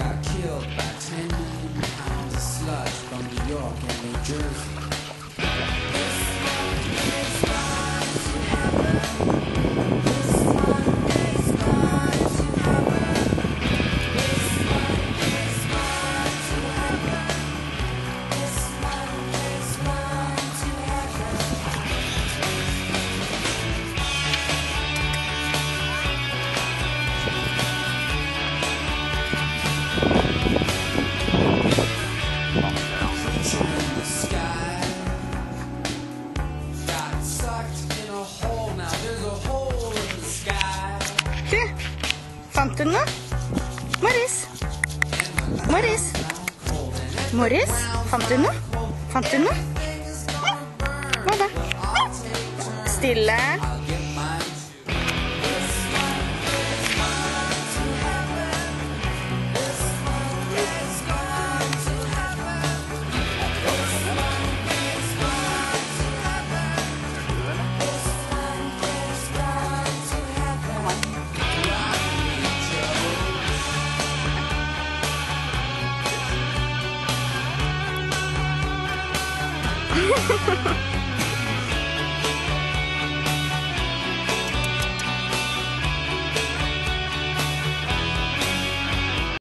got killed by 10 million pounds of sludge from New York and New Jersey. Creature fant du nå? Morris? Morris? Morris? Fant du nå? Fant du nå? Hva da? Stille. Ha ha ha!